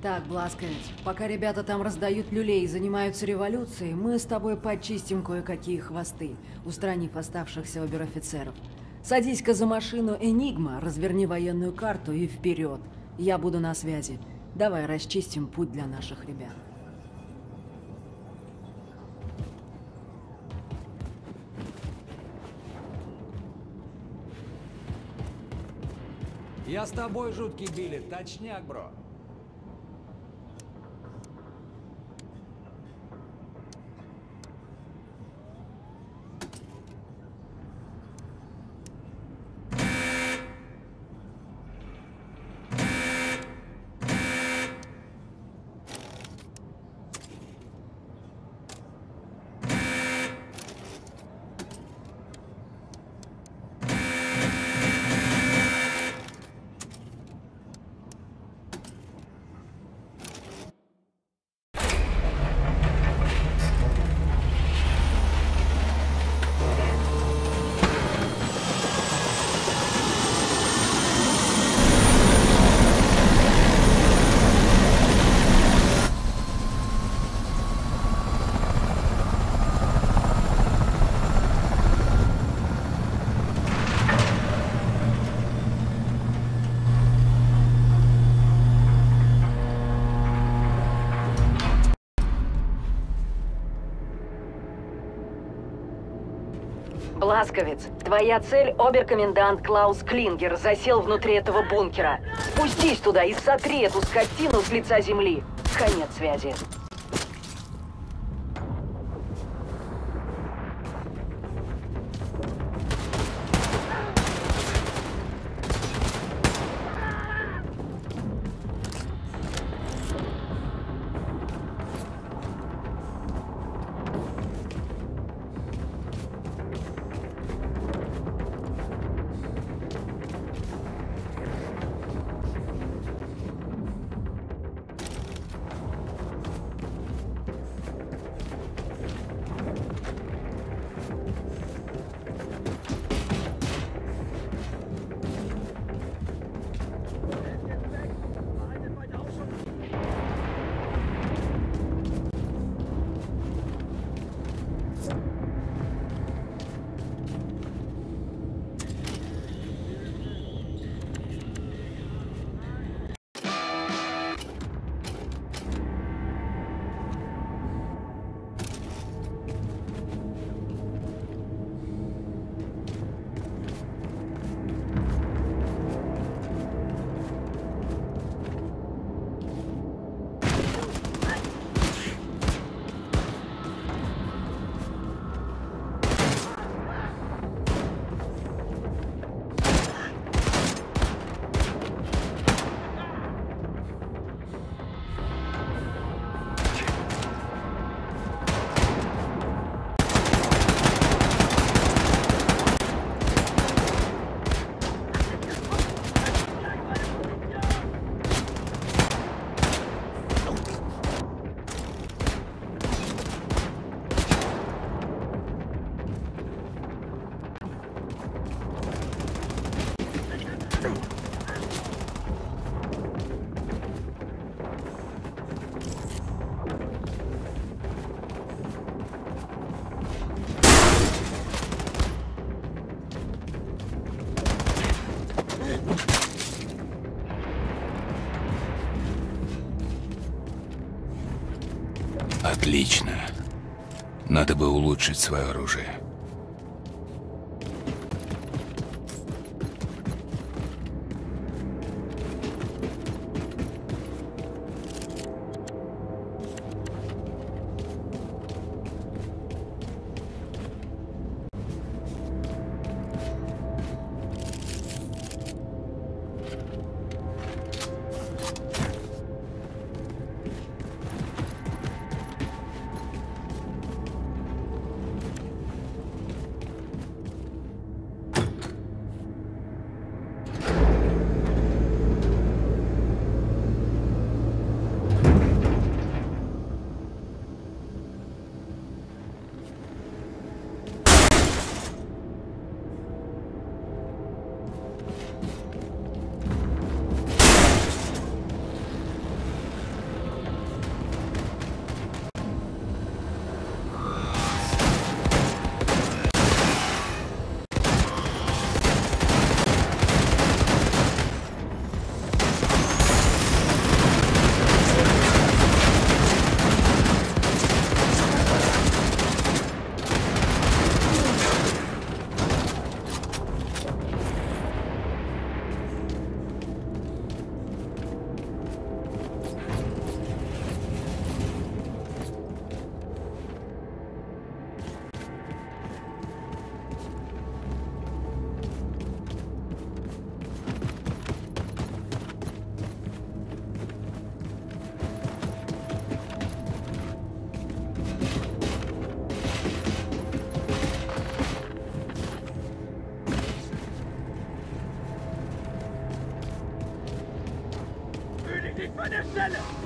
Так, Бласковец, пока ребята там раздают люлей и занимаются революцией, мы с тобой почистим кое-какие хвосты, устранив оставшихся обер-офицеров. Садись-ка за машину Энигма, разверни военную карту и вперед. Я буду на связи. Давай расчистим путь для наших ребят. Я с тобой, жуткий Билли, точняк, бро. Бласковец, твоя цель — оберкомендант Клаус Клингер засел внутри этого бункера. Спустись туда и сотри эту скотину с лица земли. Конец связи. Отлично. Надо бы улучшить свое оружие. Hello.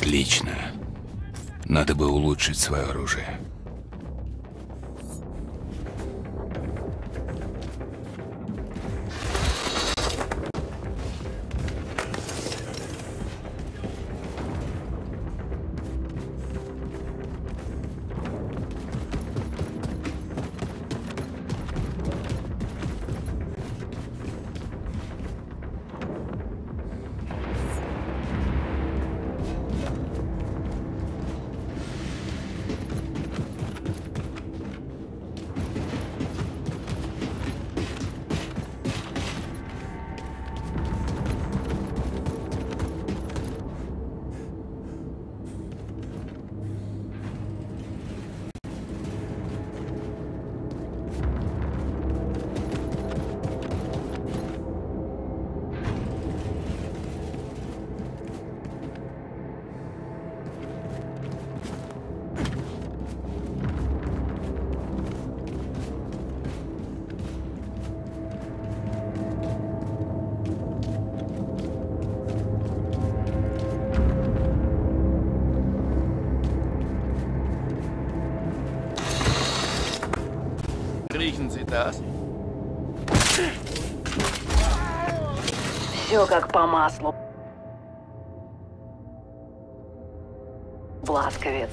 Отлично. Надо бы улучшить свое оружие. Das? Все как по маслу. Бласковец.